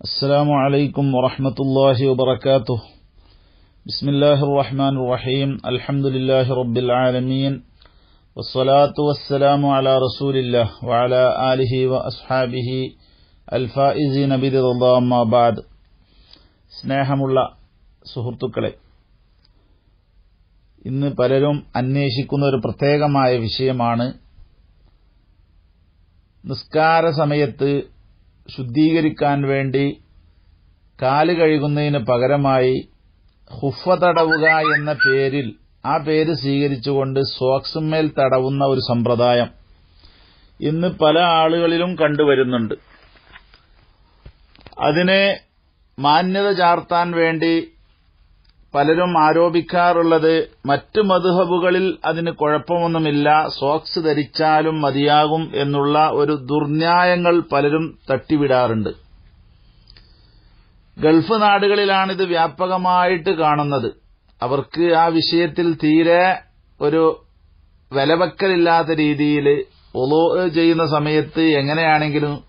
السلام عليكم ورحمة الله وبركاته بسم الله الرحمن الرحيم الحمد لله رب العالمين والصلاة والسلام على رسول الله وعلى آله وأصحابه الفائزين برضا الله أما بعد സ്നേഹമുള്ള സുഹൃത്തുക്കളെ ഇന്ന് പലരും അന്വേഷിക്കുന്ന ഒരു പ്രത്യേകമായ വിഷയമാണ് നിസ്കാര സമയത്ത് ശുദ്ധീകരിക്കാൻ വേണ്ടി കാൽ കഴുകുന്നതിന് പകരമായി ഹുഫ തടവുക എന്ന പേരിൽ ആ പേര് സ്വീകരിച്ചുകൊണ്ട് സോക്സുമേൽ തടവുന്ന ഒരു സമ്പ്രദായം ഇന്ന് പല ആളുകളിലും കണ്ടുവരുന്നുണ്ട്. അതിനെ മാന്യത ചാർത്താൻ വേണ്ടി പലരും ആരോപിക്കാറുള്ളത് മറ്റ് മധുഹബുകളിൽ അതിന് കുഴപ്പമൊന്നുമില്ല സോക്സ് ധരിച്ചാലും മതിയാകും എന്നുള്ള ഒരു ദുർന്യായങ്ങൾ പലരും തട്ടിവിടാറുണ്ട്. ഗൾഫ് നാടുകളിലാണിത് വ്യാപകമായിട്ട് കാണുന്നത്. അവർക്ക് ആ വിഷയത്തിൽ തീരെ ഒരു വിലവെക്കലില്ലാത്ത രീതിയിൽ ഒലോ ചെയ്യുന്ന സമയത്ത് എങ്ങനെയാണെങ്കിലും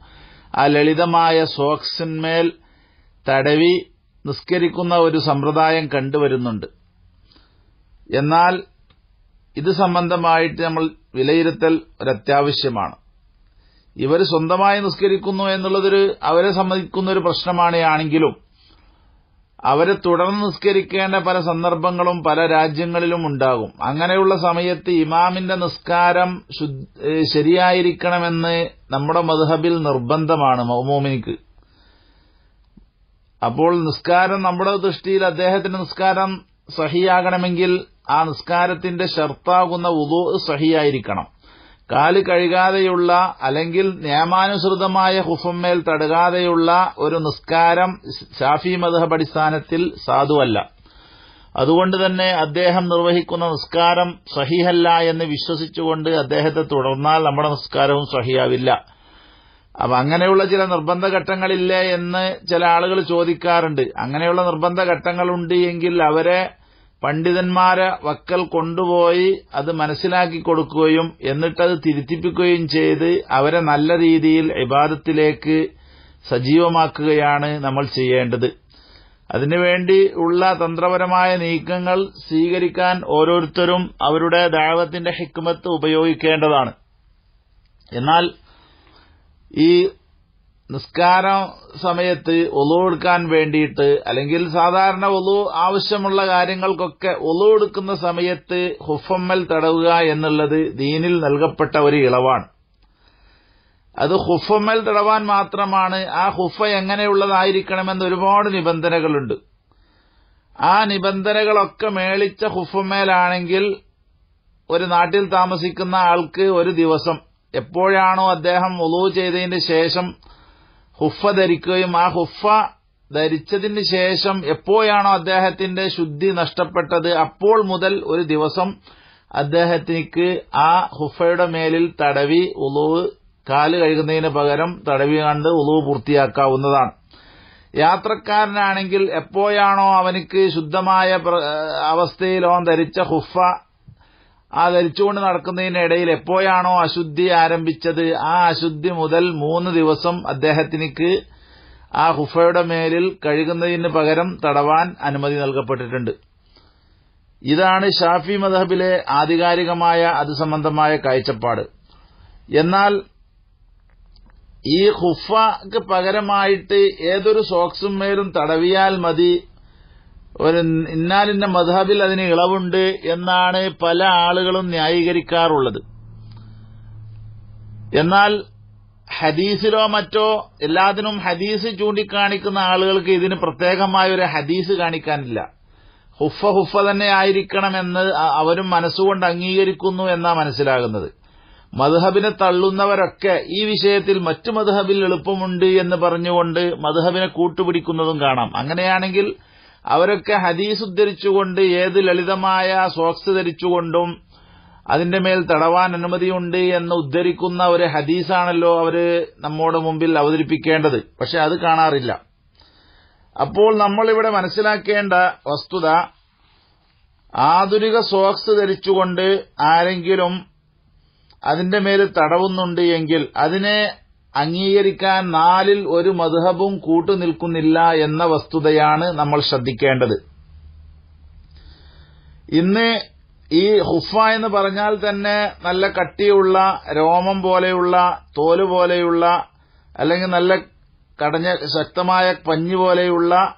ആ ലളിതമായ സോക്സിന്മേൽ തടവി നിസ്കരിക്കുന്ന ഒരു സമ്പ്രദായം കണ്ടുവരുന്നുണ്ട്. എന്നാൽ ഇത് സംബന്ധമായിട്ട് നമ്മൾ വിലയിരുത്തൽ ഒരത്യാവശ്യമാണ്. ഇവർ സ്വന്തമായി നിസ്കരിക്കുന്നു എന്നുള്ളതൊരു അവരെ സംബന്ധിക്കുന്ന ഒരു പ്രശ്നമാണ് ആണെങ്കിലും അവരെ തുടർന്ന് നിസ്കരിക്കേണ്ട പല സന്ദർഭങ്ങളും പല രാജ്യങ്ങളിലും ഉണ്ടാകും. അങ്ങനെയുള്ള സമയത്ത് ഇമാമിന്റെ നിസ്കാരം ശരിയായിരിക്കണമെന്ന് നമ്മുടെ മധുഹബിൽ നിർബന്ധമാണ് മൗമോമിനിക്ക് അപ്പോൾ നിസ്കാരം നമ്മുടെ ദൃഷ്ടിയിൽ അദ്ദേഹത്തിന്റെ നിസ്കാരം സഹിയാകണമെങ്കിൽ ആ നിസ്കാരത്തിന്റെ ഷർത്താകുന്ന ഉദു സഹിയായിരിക്കണം. കാൽ കഴുകാതെയുള്ള അല്ലെങ്കിൽ നിയമാനുസൃതമായ ഹുഫമ്മേൽ തടുകാതെയുള്ള ഒരു നിസ്കാരം ഷാഫി മധബ് അടിസ്ഥാനത്തിൽ സാധുവല്ല. അതുകൊണ്ട് തന്നെ അദ്ദേഹം നിർവഹിക്കുന്ന നിസ്കാരം സഹിഹല്ല എന്ന് വിശ്വസിച്ചുകൊണ്ട് അദ്ദേഹത്തെ തുടർന്നാൽ നമ്മുടെ നിസ്കാരവും സഹിയാവില്ല. അപ്പൊ അങ്ങനെയുള്ള ചില നിർബന്ധ ഘട്ടങ്ങളില്ലേ എന്ന് ചില ആളുകൾ ചോദിക്കാറുണ്ട്. അങ്ങനെയുള്ള നിർബന്ധ ഘട്ടങ്ങളുണ്ട് എങ്കിൽ അവരെ പണ്ഡിതന്മാരെ വക്കൽ കൊണ്ടുപോയി അത് മനസ്സിലാക്കി കൊടുക്കുകയും എന്നിട്ടത് തിരുത്തിപ്പിക്കുകയും ചെയ്ത് അവരെ നല്ല രീതിയിൽ ഇബാദത്തിലേക്ക് സജീവമാക്കുകയാണ് നമ്മൾ ചെയ്യേണ്ടത്. അതിനുവേണ്ടി ഉള്ള തന്ത്രപരമായ നീക്കങ്ങൾ സ്വീകരിക്കാൻ ഓരോരുത്തരും അവരുടെ ദാവത്തിന്റെ ഹിക്മത്ത് ഉപയോഗിക്കേണ്ടതാണ്. എന്നാൽ ഈ നിസ്കാര സമയത്ത് ഒലു എടുക്കാൻ വേണ്ടിയിട്ട് അല്ലെങ്കിൽ സാധാരണ ഒലു ആവശ്യമുള്ള കാര്യങ്ങൾക്കൊക്കെ ഒലു എടുക്കുന്ന സമയത്ത് ഹുഫമ്മൽ തടവുക എന്നുള്ളത് ദീനിൽ നൽകപ്പെട്ട ഒരു ഇളവാണ്. അത് ഹുഫമ്മൽ തടവാൻ മാത്രമാണ് ആ ഹുഫ എങ്ങനെയുള്ളതായിരിക്കണമെന്ന് ഒരുപാട് നിബന്ധനകളുണ്ട്. ആ നിബന്ധനകളൊക്കെ മേളിച്ച ഹുഫമ്മേലാണെങ്കിൽ ഒരു നാട്ടിൽ താമസിക്കുന്ന ആൾക്ക് ഒരു ദിവസം എപ്പോഴാണോ അദ്ദേഹം ഒലു ചെയ്തതിന് ശേഷം ഹുഫ ധരിക്കുകയും ആ ഹുഫ ധരിച്ചതിന് ശേഷം എപ്പോഴാണോ അദ്ദേഹത്തിന്റെ ശുദ്ധി നഷ്ടപ്പെട്ടത് അപ്പോൾ മുതൽ ഒരു ദിവസം അദ്ദേഹത്തിക്ക് ആ ഹുഫയുടെ മേലിൽ തടവി ഉളുവ് കാൽ കഴുകുന്നതിന് പകരം തടവി കണ്ട് ഉളുവ് പൂർത്തിയാക്കാവുന്നതാണ്. യാത്രക്കാരനാണെങ്കിൽ എപ്പോഴാണോ അവനിക്ക് ശുദ്ധമായ അവസ്ഥയിലോ ധരിച്ച ഹുഫ ആ ധരിച്ചുകൊണ്ട് നടക്കുന്നതിനിടയിൽ എപ്പോഴാണോ അശുദ്ധി ആരംഭിച്ചത് ആ അശുദ്ധി മുതൽ മൂന്ന് ദിവസം അദ്ദേഹത്തിനിക്ക് ആ ഹുഫയുടെ മേലിൽ കഴുകുന്നതിന് പകരം തടവാൻ അനുമതി നൽകപ്പെട്ടിട്ടുണ്ട്. ഇതാണ് ഷാഫി മദഹബിലെ ആധികാരികമായ അത് സംബന്ധമായ കാഴ്ചപ്പാട്. എന്നാൽ ഈ ഹുഫക്ക് പകരമായിട്ട് ഏതൊരു സോക്സും മേലും തടവിയാൽ മതി ഒരു ഇന്നാലിന്റെ മധബിൽ അതിന് ഇളവുണ്ട് എന്നാണ് പല ആളുകളും ന്യായീകരിക്കാറുള്ളത്. എന്നാൽ ഹദീസിലോ മറ്റോ എല്ലാത്തിനും ഹദീസ് ചൂണ്ടിക്കാണിക്കുന്ന ആളുകൾക്ക് ഇതിന് പ്രത്യേകമായ ഒരു ഹദീസ് കാണിക്കാനില്ല. ഹുഫ ഹുഫ തന്നെ ആയിരിക്കണമെന്ന് അവരും മനസ്സുകൊണ്ട് അംഗീകരിക്കുന്നു എന്നാ മനസ്സിലാകുന്നത്. മധുഹബിനെ തള്ളുന്നവരൊക്കെ ഈ വിഷയത്തിൽ മറ്റു മധുഹബിൽ എളുപ്പമുണ്ട് എന്ന് പറഞ്ഞുകൊണ്ട് മധുഹബിനെ കൂട്ടുപിടിക്കുന്നതും കാണാം. അങ്ങനെയാണെങ്കിൽ അവരൊക്കെ ഹദീസ് ഉദ്ധരിച്ചുകൊണ്ട് ഏത് ലളിതമായ സോക്സ് ധരിച്ചുകൊണ്ടും അതിന്റെ മേൽ തടവാൻ അനുമതിയുണ്ട് എന്ന് ഉദ്ധരിക്കുന്ന ഒരു ഹദീസാണല്ലോ അവർ നമ്മുടെ മുമ്പിൽ അവതരിപ്പിക്കേണ്ടത്. പക്ഷെ അത് കാണാറില്ല. അപ്പോൾ നമ്മളിവിടെ മനസ്സിലാക്കേണ്ട വസ്തുത ആധുനിക സോക്സ് ധരിച്ചുകൊണ്ട് ആരെങ്കിലും അതിന്റെ മേൽ തടവുന്നുണ്ട് എങ്കിൽ അതിനെ അംഗീകരിക്കാൻ നാലിൽ ഒരു മധുഹബും കൂട്ടുനിൽക്കുന്നില്ല എന്ന വസ്തുതയാണ് നമ്മൾ ശ്രദ്ധിക്കേണ്ടത്. ഇന്ന് ഈ ഹുഫ എന്ന് പറഞ്ഞാൽ തന്നെ നല്ല കട്ടിയുള്ള രോമം പോലെയുള്ള തോൽ പോലെയുള്ള അല്ലെങ്കിൽ നല്ല കടഞ്ഞ ശക്തമായ പഞ്ഞു പോലെയുള്ള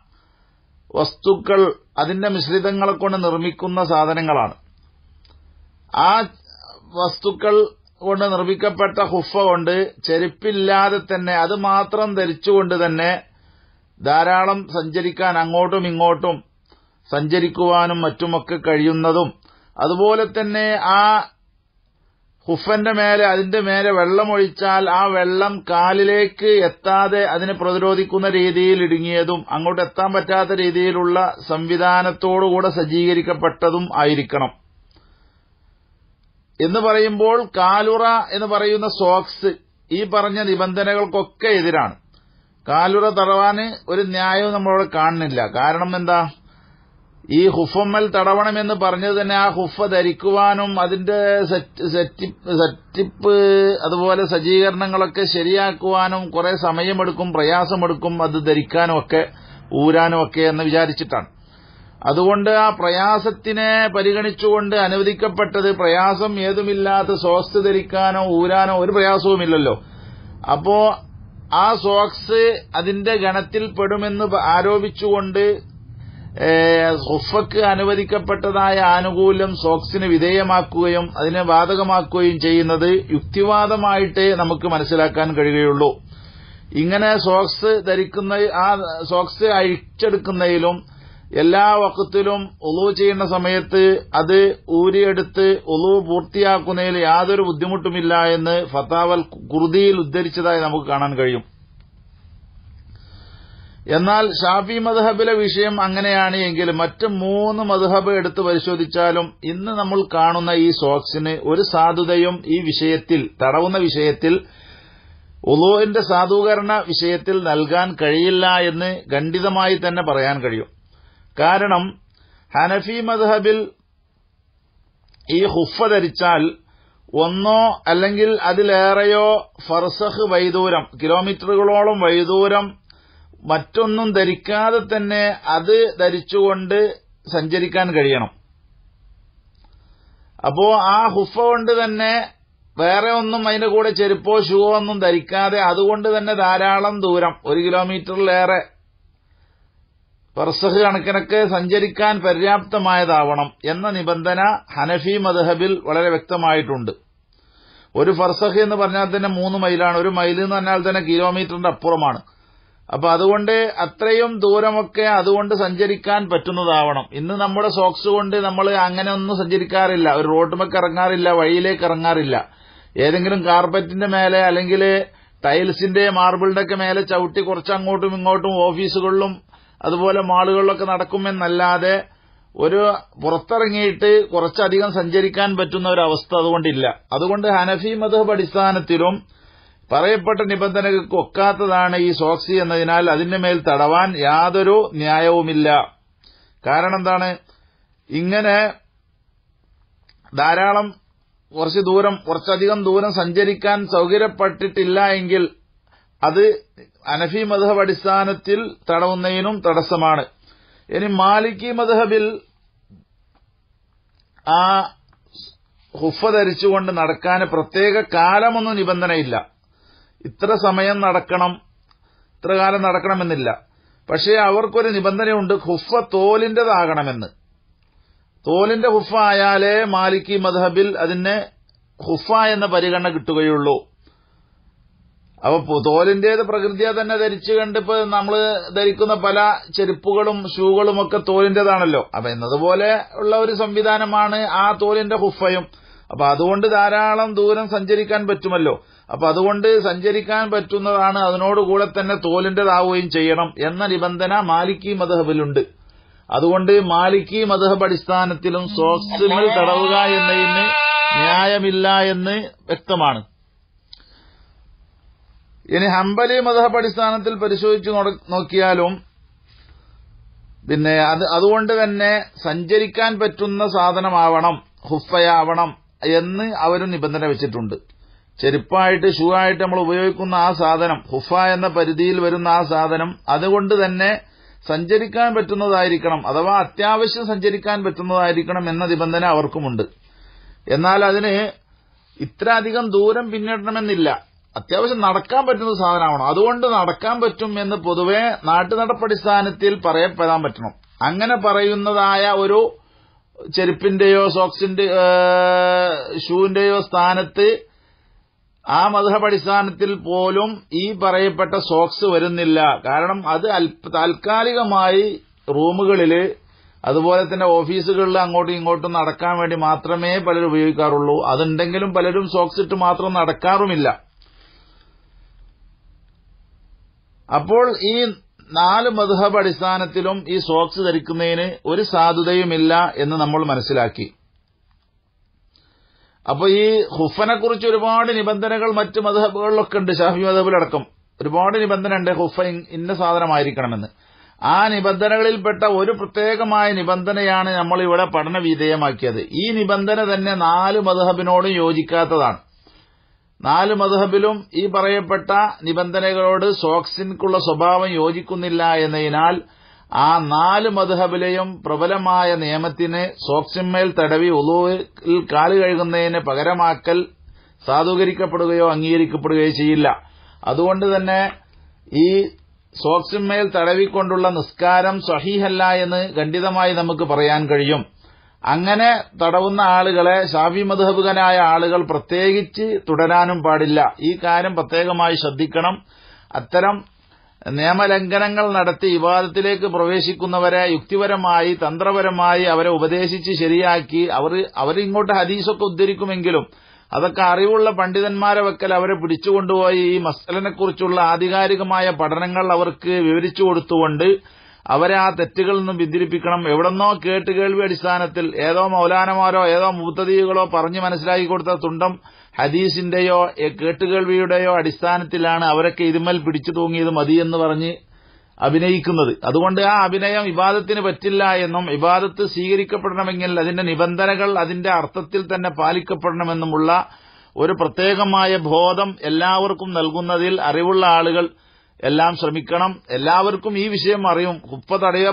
വസ്തുക്കൾ അതിന്റെ മിശ്രിതങ്ങളെ കൊണ്ട് നിർമ്മിക്കുന്ന സാധനങ്ങളാണ്. ആ വസ്തുക്കൾ കൊണ്ട് നിർമ്മിക്കപ്പെട്ട ഹുഫ കൊണ്ട് ചെരുപ്പില്ലാതെ തന്നെ അത് മാത്രം ധരിച്ചുകൊണ്ട് തന്നെ ധാരാളം സഞ്ചരിക്കാൻ അങ്ങോട്ടും ഇങ്ങോട്ടും സഞ്ചരിക്കുവാനും മറ്റുമൊക്കെ കഴിയുന്നതും അതുപോലെ തന്നെ ആ ഹുഫന്റെ മേലെ അതിന്റെ മേലെ വെള്ളമൊഴിച്ചാൽ ആ വെള്ളം കാലിലേക്ക് എത്താതെ അതിനെ പ്രതിരോധിക്കുന്ന രീതിയിൽ ഇടുങ്ങിയതും അങ്ങോട്ട് എത്താൻ പറ്റാത്ത രീതിയിലുള്ള സംവിധാനത്തോടുകൂടെ സജ്ജീകരിക്കപ്പെട്ടതും ആയിരിക്കണം. എന്ന് പറയുമ്പോൾ കാലുറ എന്ന് പറയുന്ന സോക്സ് ഈ പറഞ്ഞ നിബന്ധനകൾക്കൊക്കെ എതിരാണ്. കാലുറ തടവാന് ഒരു ന്യായവും നമ്മളവിടെ കാണുന്നില്ല. കാരണം എന്താ? ഈ ഹുഫമ്മൽ തടവണമെന്ന് പറഞ്ഞത് തന്നെ ആ ഹുഫ ധരിക്കുവാനും അതിന്റെ സെറ്റിപ്പ് അതുപോലെ സജ്ജീകരണങ്ങളൊക്കെ ശരിയാക്കുവാനും കുറെ സമയമെടുക്കും പ്രയാസമെടുക്കും അത് ധരിക്കാനും ഒക്കെ ഊരാനും ഒക്കെ എന്ന് വിചാരിച്ചിട്ടാണ്. അതുകൊണ്ട് ആ പ്രയാസത്തിനെ പരിഗണിച്ചുകൊണ്ട് അനുവദിക്കപ്പെട്ടത് പ്രയാസം ഏതുമില്ലാത്ത സോക്സ് ധരിക്കാനോ ഊരാനോ ഒരു പ്രയാസവുമില്ലല്ലോ. അപ്പോ ആ സോക്സ് അതിന്റെ ഗണത്തിൽ പെടുമെന്ന് ആരോപിച്ചുകൊണ്ട് ഹുഫക്ക് അനുവദിക്കപ്പെട്ടതായ ആനുകൂല്യം സോക്സിന് വിധേയമാക്കുകയും അതിനെ ബാധകമാക്കുകയും ചെയ്യുന്നത് യുക്തിവാദമായിട്ടേ നമുക്ക് മനസ്സിലാക്കാൻ കഴിയുകയുള്ളൂ. ഇങ്ങനെ സോക്സ് ധരിക്കുന്ന ആ സോക്സ് അഴിച്ചെടുക്കുന്നതിലും എല്ലാ വക്കത്തിലും ഒളു ചെയ്യുന്ന സമയത്ത് അത് ഊരിയെടുത്ത് ഒളു പൂർത്തിയാക്കുന്നതിൽ യാതൊരു ബുദ്ധിമുട്ടുമില്ല എന്ന് ഫത്താവൽ കുർദിയിൽ ഉദ്ധരിച്ചതായി നമുക്ക് കാണാൻ കഴിയും. എന്നാൽ ഷാഫി മദ്ഹബിലെ വിഷയം അങ്ങനെയാണ് എങ്കിൽ മറ്റ് മൂന്ന് മദ്ഹബ് എടുത്ത് പരിശോധിച്ചാലും ഇന്ന് നമ്മൾ കാണുന്ന ഈ സോക്സിന് ഒരു സാധുതയും ഈ വിഷയത്തിൽ തടവുന്ന വിഷയത്തിൽ ഉളുവിന്റെ സാധൂകരണ വിഷയത്തിൽ നൽകാൻ കഴിയില്ല എന്ന് ഖണ്ഡിതമായി തന്നെ പറയാൻ കഴിയും. കാരണം ഹനഫി മദ്ഹബിൽ ഈ ഹുഫ ധരിച്ചാൽ ഒന്നോ അല്ലെങ്കിൽ അതിലേറെയോ ഫർസഹ് വൈദൂരം കിലോമീറ്ററുകളോളം വൈദൂരം മറ്റൊന്നും ധരിക്കാതെ തന്നെ അത് ധരിച്ചുകൊണ്ട് സഞ്ചരിക്കാൻ കഴിയണം. അപ്പോ ആ ഹുഫ കൊണ്ട് തന്നെ വേറെ ഒന്നും അതിന്റെ കൂടെ ചെരുപ്പോ ഷൂവോ ഒന്നും ധരിക്കാതെ അതുകൊണ്ട് തന്നെ ധാരാളം ദൂരം ഒരു കിലോമീറ്ററിലേറെ ഫർസഹ് കണക്കിനൊക്കെ സഞ്ചരിക്കാൻ പര്യാപ്തമായതാവണം എന്ന നിബന്ധന ഹനഫി മദ്ഹബിൽ വളരെ വ്യക്തമായിട്ടുണ്ട്. ഒരു ഫർസഹ് എന്ന് പറഞ്ഞാൽ തന്നെ മൂന്ന് മൈലാണ്. ഒരു മൈൽ എന്ന് പറഞ്ഞാൽ തന്നെ കിലോമീറ്ററിന്റെ അപ്പുറമാണ്. അപ്പൊ അതുകൊണ്ട് അത്രയും ദൂരമൊക്കെ അതുകൊണ്ട് സഞ്ചരിക്കാൻ പറ്റുന്നതാവണം. ഇന്ന് നമ്മുടെ സോക്സ് കൊണ്ട് നമ്മൾ അങ്ങനെ ഒന്നും സഞ്ചരിക്കാറില്ല. ഒരു റോഡുമൊക്കെ ഇറങ്ങാറില്ല വഴിയിലേക്ക് ഇറങ്ങാറില്ല. ഏതെങ്കിലും കാർപ്പറ്റിന്റെ മേലെ അല്ലെങ്കിൽ ടൈൽസിന്റെ മാർബിളിന്റെ ഒക്കെ മേലെ ചവിട്ടി കുറച്ച് അങ്ങോട്ടും ഇങ്ങോട്ടും ഓഫീസുകളിലും അതുപോലെ മാളുകളിലൊക്കെ നടക്കുമെന്നല്ലാതെ ഒരു പുറത്തിറങ്ങിയിട്ട് കുറച്ചധികം സഞ്ചരിക്കാൻ പറ്റുന്ന ഒരു അവസ്ഥ അതുകൊണ്ടില്ല. അതുകൊണ്ട് ഹനഫി മധബ് അടിസ്ഥാനത്തിലും പറയപ്പെട്ട നിബന്ധനകൾക്ക് ഒക്കാത്തതാണ് ഈ സോക്സി എന്നതിനാൽ അതിന്റെ മേൽ തടവാൻ യാതൊരു ന്യായവുമില്ല. കാരണം എന്താണ്? ഇങ്ങനെ ധാരാളം കുറച്ച് ദൂരം കുറച്ചധികം ദൂരം സഞ്ചരിക്കാൻ സൗകര്യപ്പെട്ടിട്ടില്ല എങ്കിൽ അത് അനഫി മധബ് അടിസ്ഥാനത്തിൽ തടവുന്നതിനും തടസ്സമാണ്. ഇനി മാലിക്കി മധബിൽ ആ ഹുഫ ധരിച്ചുകൊണ്ട് നടക്കാൻ പ്രത്യേക കാലമൊന്നും നിബന്ധനയില്ല. ഇത്ര സമയം നടക്കണം ഇത്ര കാലം നടക്കണമെന്നില്ല. പക്ഷേ അവർക്കൊരു നിബന്ധനയുണ്ട് ഹുഫ തോലിന്റേതാകണമെന്ന് തോലിന്റെ ഹുഫ ആയാലേ മാലിക്കി മധബിൽ അതിന് ഹുഫ എന്ന പരിഗണന കിട്ടുകയുള്ളൂ. അപ്പൊ തോലിന്റേത് പ്രകൃതിയെ തന്നെ ധരിച്ചു കണ്ടിപ്പോ നമ്മൾ ധരിക്കുന്ന പല ചെരുപ്പുകളും ഷൂകളും ഒക്കെ തോലിന്റേതാണല്ലോ. അപ്പൊ എന്നതുപോലെ ഉള്ള ഒരു സംവിധാനമാണ് ആ തോലിന്റെ ഹുഫയും. അപ്പൊ അതുകൊണ്ട് ധാരാളം ദൂരം സഞ്ചരിക്കാൻ പറ്റുമല്ലോ. അപ്പൊ അതുകൊണ്ട് സഞ്ചരിക്കാൻ പറ്റുന്നതാണ് അതിനോടുകൂടെ തന്നെ തോലിന്റേതാവുകയും ചെയ്യണം എന്ന നിബന്ധന മാലിക്കി മധഹബിലുണ്ട് അതുകൊണ്ട് മാലിക്കി മധഹബ് അടിസ്ഥാനത്തിലും സോക്സിമൽ തടവുക എന്നതിന് ന്യായമില്ല എന്ന് വ്യക്തമാണ്. ഇനി ഹംബലി മതഹബ് അടിസ്ഥാനത്തിൽ പരിശോധിച്ച് നോക്കിയാലും പിന്നെ അത് അതുകൊണ്ട് തന്നെ സഞ്ചരിക്കാൻ പറ്റുന്ന സാധനമാവണം ഹുഫയാവണം എന്ന് അവരും നിബന്ധന വെച്ചിട്ടുണ്ട്. ചെരുപ്പായിട്ട് ഷൂ ആയിട്ട് നമ്മൾ ഉപയോഗിക്കുന്ന ആ സാധനം ഹുഫ എന്ന പരിധിയിൽ വരുന്ന ആ സാധനം അതുകൊണ്ട് തന്നെ സഞ്ചരിക്കാൻ പറ്റുന്നതായിരിക്കണം അഥവാ അത്യാവശ്യം സഞ്ചരിക്കാൻ പറ്റുന്നതായിരിക്കണം എന്ന നിബന്ധന അവർക്കുമുണ്ട്. എന്നാൽ അതിന് ഇത്ര അധികം ദൂരം പിന്നിടണമെന്നില്ല. അത്യാവശ്യം നടക്കാൻ പറ്റുന്ന സാധനമാണോ അതുകൊണ്ട് നടക്കാൻ പറ്റും എന്ന് പൊതുവെ നാട്ടുനടപ്പടിസ്ഥാനത്തിൽ പറയപ്പെടാൻ പറ്റണം. അങ്ങനെ പറയുന്നതായ ഒരു ചെരുപ്പിന്റെയോ സോക്സിന്റെ ഷൂവിന്റെയോ സ്ഥാനത്ത് ആ മധുഹപടിസ്ഥാനത്തിൽ പോലും ഈ പറയപ്പെട്ട സോക്സ് വരുന്നില്ല. കാരണം അത് താൽക്കാലികമായി റൂമുകളിൽ അതുപോലെ തന്നെ ഓഫീസുകളിൽ അങ്ങോട്ടും ഇങ്ങോട്ടും നടക്കാൻ വേണ്ടി മാത്രമേ പലരും ഉപയോഗിക്കാറുള്ളൂ. അതുണ്ടെങ്കിലും പലരും സോക്സ് ഇട്ട് മാത്രം നടക്കാറുമില്ല. അപ്പോൾ ഈ നാല് മധുഹബ് അടിസ്ഥാനത്തിലും ഈ സോക്സ് ധരിക്കുന്നതിന് ഒരു സാധുതയുമില്ല എന്ന് നമ്മൾ മനസ്സിലാക്കി. അപ്പോൾ ഈ ഹുഫനെ കുറിച്ച് ഒരുപാട് നിബന്ധനകൾ മറ്റ് മധുഹബുകളിലൊക്കെ ഉണ്ട് ഷാഫി മധബിലടക്കം ഒരുപാട് നിബന്ധന ഉണ്ട് ഹുഫ ഇന്ന സാധനമായിരിക്കണമെന്ന്. ആ നിബന്ധനകളിൽപ്പെട്ട ഒരു പ്രത്യേകമായ നിബന്ധനയാണ് നമ്മൾ ഇവിടെ പഠന വിധേയമാക്കിയത് ഈ നിബന്ധന തന്നെ നാല് മധുഹബിനോടും യോജിക്കാത്തതാണ്. നാല് മധുഹബിലും ഈ പറയപ്പെട്ട നിബന്ധനകളോട് സോക്സിൻക്കുള്ള സ്വഭാവം യോജിക്കുന്നില്ല എന്നതിനാൽ ആ നാല് മധുഹബിലെയും പ്രബലമായ നിയമത്തിന് സോക്സിന്മേൽ തടവി ഉളുവിൽ കാൽ കഴുകുന്നതിന് പകരമാക്കൽ സാധൂകരിക്കപ്പെടുകയോ അംഗീകരിക്കപ്പെടുകയോ ചെയ്യില്ല. അതുകൊണ്ട് തന്നെ ഈ സോക്സിന്മേൽ തടവിക്കൊണ്ടുള്ള നിസ്കാരം സഹീഹല്ല എന്ന് ഖണ്ഡിതമായി നമുക്ക് പറയാൻ കഴിയും. അങ്ങനെ തടവുന്ന ആളുകളെ ഷാഫി മധുഹബുകനായ ആളുകൾ പ്രത്യേകിച്ച് തുടരാനും പാടില്ല. ഈ കാര്യം പ്രത്യേകമായി ശ്രദ്ധിക്കണം. അത്തരം നിയമലംഘനങ്ങൾ നടത്തി വിവാദത്തിലേക്ക് പ്രവേശിക്കുന്നവരെ യുക്തിപരമായി തന്ത്രപരമായി അവരെ ഉപദേശിച്ച് ശരിയാക്കി അവർ അവരിങ്ങോട്ട് ഹദീസൊക്കെ ഉദ്ധരിക്കുമെങ്കിലും അതൊക്കെ അറിവുള്ള പണ്ഡിതന്മാരെ വെക്കൽ അവരെ പിടിച്ചുകൊണ്ടുപോയി ഈ മസ്തലിനെക്കുറിച്ചുള്ള ആധികാരികമായ പഠനങ്ങൾ അവർക്ക് വിവരിച്ചു കൊടുത്തുകൊണ്ട് അവരെ ആ തെറ്റുകളിൽ നിന്നും പിന്തിരിപ്പിക്കണം എവിടെന്നോ കേട്ട് കേൾവി അടിസ്ഥാനത്തിൽ ഏതോ മൗലാനമാരോ ഏതോ മുത്തദീകളോ പറഞ്ഞു മനസ്സിലാക്കി കൊടുത്ത തുണ്ടം ഹദീസിന്റെയോ കേട്ടുകേൾവിയുടെയോ അടിസ്ഥാനത്തിലാണ് അവരൊക്കെ ഇതുമൽ പിടിച്ചു തൂങ്ങിയത് മതിയെന്ന് പറഞ്ഞ് അഭിനയിക്കുന്നത്. അതുകൊണ്ട് ആ അഭിനയം ഇബാദത്തിന് പറ്റില്ല എന്നും ഇബാദത്ത് സ്വീകരിക്കപ്പെടണമെങ്കിൽ അതിന്റെ നിബന്ധനകൾ അതിന്റെ അർത്ഥത്തിൽ തന്നെ പാലിക്കപ്പെടണമെന്നുമുള്ള ഒരു പ്രത്യേകമായ ബോധം എല്ലാവർക്കും നൽകുന്നതിൽ അറിവുള്ള ആളുകൾ എല്ലാം ശ്രമിക്കണം. എല്ലാവർക്കും ഈ വിഷയം അറിയും. ഹുഫ തടയ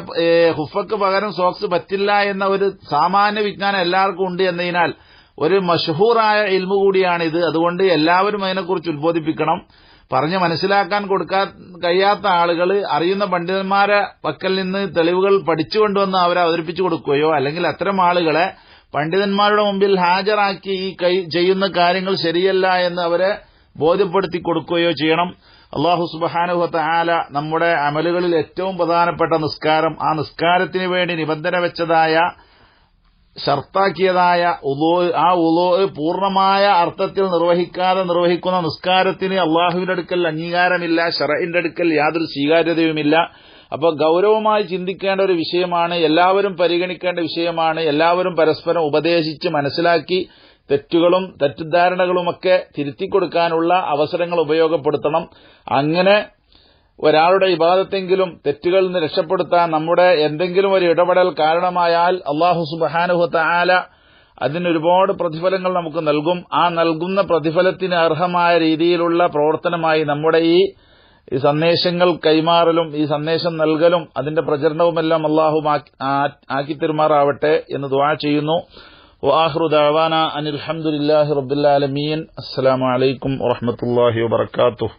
ഹുഫക്ക് പകരം സോക്സ് പറ്റില്ല എന്ന ഒരു സാമാന്യ വിജ്ഞാനം എല്ലാവർക്കും ഉണ്ട് എന്നതിനാൽ ഒരു മഷഹൂറായ ഇൽമു കൂടിയാണിത്. അതുകൊണ്ട് എല്ലാവരും അതിനെക്കുറിച്ച് ഉത്ബോധിപ്പിക്കണം. പറഞ്ഞ് മനസ്സിലാക്കാൻ കൊടുക്കാൻ കഴിയാത്ത ആളുകൾ അറിയുന്ന പണ്ഡിതന്മാരെ പക്കൽ നിന്ന് തെളിവുകൾ പഠിച്ചുകൊണ്ടുവന്ന് അവരെ അവതരിപ്പിച്ചു കൊടുക്കുകയോ അല്ലെങ്കിൽ അത്തരം ആളുകളെ പണ്ഡിതന്മാരുടെ മുമ്പിൽ ഹാജരാക്കി ഈ ചെയ്യുന്ന കാര്യങ്ങൾ ശരിയല്ല എന്ന് അവരെ ബോധ്യപ്പെടുത്തി കൊടുക്കുകയോ ചെയ്യണം. അള്ളാഹു സുബഹാനുഹത്ത ആല നമ്മുടെ അമലുകളിൽ ഏറ്റവും പ്രധാനപ്പെട്ട നിസ്കാരം ആ നിസ്കാരത്തിന് വേണ്ടി നിബന്ധന വെച്ചതായ ഷർത്താക്കിയതായ ഉലോ ആ ഉലോ പൂർണമായ അർത്ഥത്തിൽ നിർവഹിക്കാതെ നിർവഹിക്കുന്ന നിസ്കാരത്തിന് അള്ളാഹുവിന്റെ അടുക്കൽ അംഗീകാരമില്ല ഷറയിന്റെ അടുക്കൽ യാതൊരു സ്വീകാര്യതയുമില്ല. അപ്പോൾ ഗൌരവമായി ചിന്തിക്കേണ്ട ഒരു വിഷയമാണ് എല്ലാവരും പരിഗണിക്കേണ്ട വിഷയമാണ് എല്ലാവരും പരസ്പരം ഉപദേശിച്ച് മനസ്സിലാക്കി തെറ്റുകളും തെറ്റിദ്ധാരണകളുമൊക്കെ തിരുത്തിക്കൊടുക്കാനുള്ള അവസരങ്ങൾ ഉപയോഗപ്പെടുത്തണം. അങ്ങനെ ഒരാളുടെ ഇബാദത്തെങ്കിലും തെറ്റുകളിൽ നിന്ന് രക്ഷപ്പെടുത്താൻ നമ്മുടെ എന്തെങ്കിലും ഒരു ഇടപെടൽ കാരണമായാൽ അള്ളാഹു സുബാനുഹത്ത ആല അതിനൊരുപാട് പ്രതിഫലങ്ങൾ നമുക്ക് നൽകും. ആ നൽകുന്ന പ്രതിഫലത്തിന് അർഹമായ രീതിയിലുള്ള പ്രവർത്തനമായി നമ്മുടെ ഈ ഈ സന്ദേശങ്ങൾ കൈമാറലും ഈ സന്ദേശം നൽകലും അതിന്റെ പ്രചരണവുമെല്ലാം അള്ളാഹു ആക്കി തെരുമാറാവട്ടെ എന്ന് ദ്വാ ചെയ്യുന്നു. وآخر دعوانا أن الحمد لله رب العالمين السلام عليكم ورحمة الله وبركاته